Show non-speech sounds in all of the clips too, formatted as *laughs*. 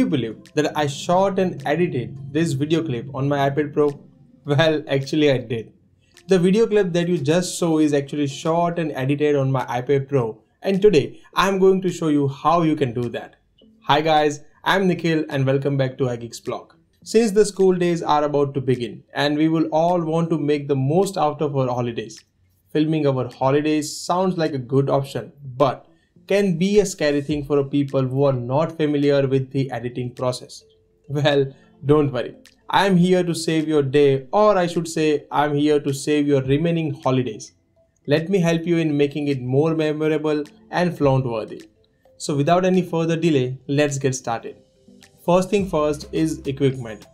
you believe that I shot and edited this video clip on my iPad Pro? Well, actually I did. The video clip that you just saw is actually shot and edited on my iPad Pro and today I'm going to show you how you can do that. Hi guys, I'm Nikhil and welcome back to iGeeks blog. Since the school days are about to begin and we will all want to make the most out of our holidays, filming our holidays sounds like a good option, but can be a scary thing for people who are not familiar with the editing process. Well, don't worry. I am here to save your day, or I should say, I am here to save your remaining holidays. Let me help you in making it more memorable and flaunt worthy. So, without any further delay, let's get started. First thing first is equipment.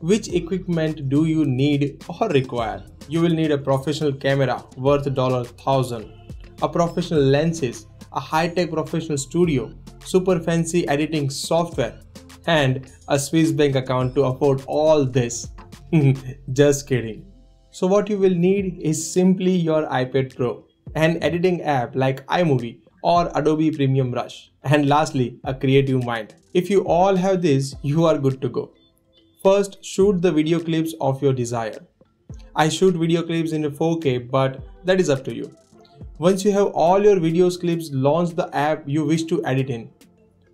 Which equipment do you need or require? You will need a professional camera worth $1000, a professional lenses a high-tech professional studio, super fancy editing software, and a Swiss bank account to afford all this. *laughs* Just kidding. So what you will need is simply your iPad Pro, an editing app like iMovie or Adobe Premiere Rush, and lastly, a creative mind. If you all have this, you are good to go. First, shoot the video clips of your desire. I shoot video clips in 4K, but that is up to you. Once you have all your videos clips, launch the app you wish to edit in.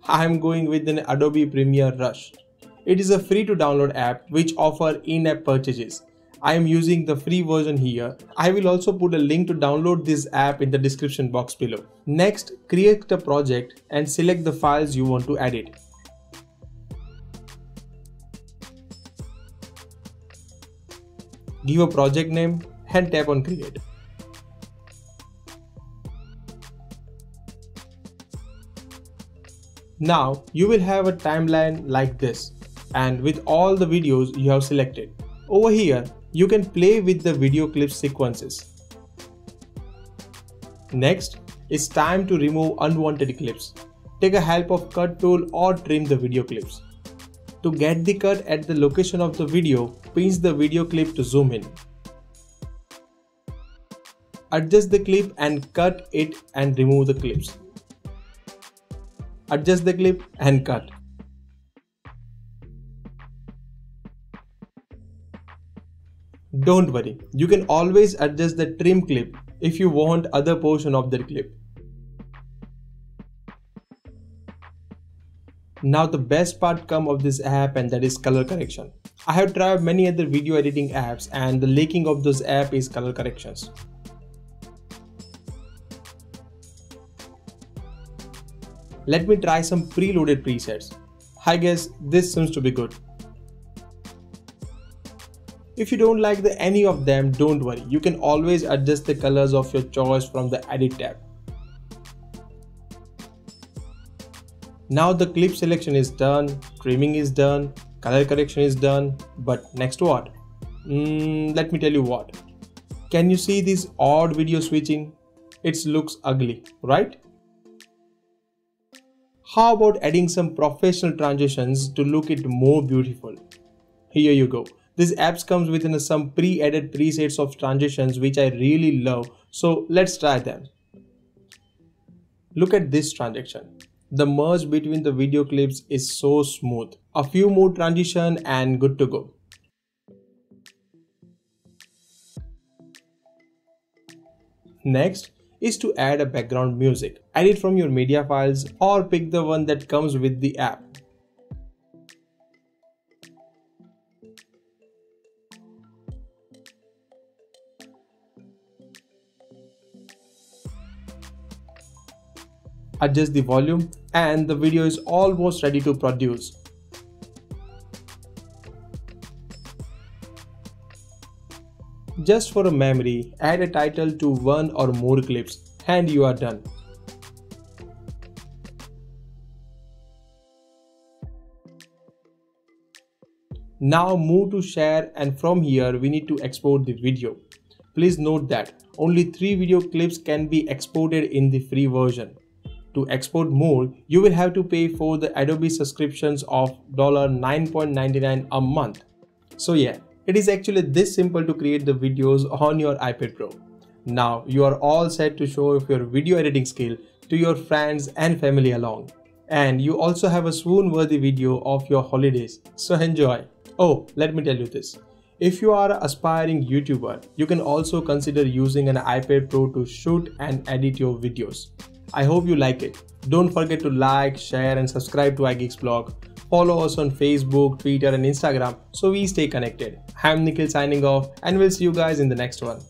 I am going with an Adobe Premiere Rush. It is a free to download app which offer in-app purchases. I am using the free version here. I will also put a link to download this app in the description box below. Next, create a project and select the files you want to edit. Give a project name and tap on create. Now you will have a timeline like this and with all the videos you have selected. Over here you can play with the video clip sequences. Next, it's time to remove unwanted clips. Take a help of cut tool or trim the video clips. To get the cut at the location of the video, pinch the video clip to zoom in. Adjust the clip and cut it and remove the clips adjust the clip and cut. Don't worry, you can always adjust the trim clip if you want other portion of the clip. Now the best part come of this app and that is color correction. I have tried many other video editing apps and the lacking of those app is color corrections. Let me try some preloaded presets. I guess this seems to be good. If you don't like the, any of them, don't worry. You can always adjust the colors of your choice from the edit tab. Now the clip selection is done, trimming is done, color correction is done, but next what? Mm, let me tell you what. Can you see this odd video switching? It looks ugly, right? How about adding some professional transitions to look it more beautiful? Here you go. This app comes with some pre-added presets of transitions which I really love. So let's try them. Look at this transition. The merge between the video clips is so smooth. A few more transition and good to go. Next, is to add a background music. Add it from your media files or pick the one that comes with the app. Adjust the volume and the video is almost ready to produce. Just for a memory, add a title to one or more clips and you are done. Now move to share and from here we need to export the video. Please note that only 3 video clips can be exported in the free version. To export more, you will have to pay for the Adobe subscriptions of $9.99 a month. So yeah, it is actually this simple to create the videos on your iPad Pro. Now you are all set to show off your video editing skill to your friends and family along. and you also have a swoon worthy video of your holidays. So enjoy. Oh, let me tell you this. If you are an aspiring YouTuber, you can also consider using an iPad Pro to shoot and edit your videos. I hope you like it. Don't forget to like, share and subscribe to iGeeks blog. Follow us on Facebook, Twitter and Instagram so we stay connected. I'm Nikhil signing off and we'll see you guys in the next one.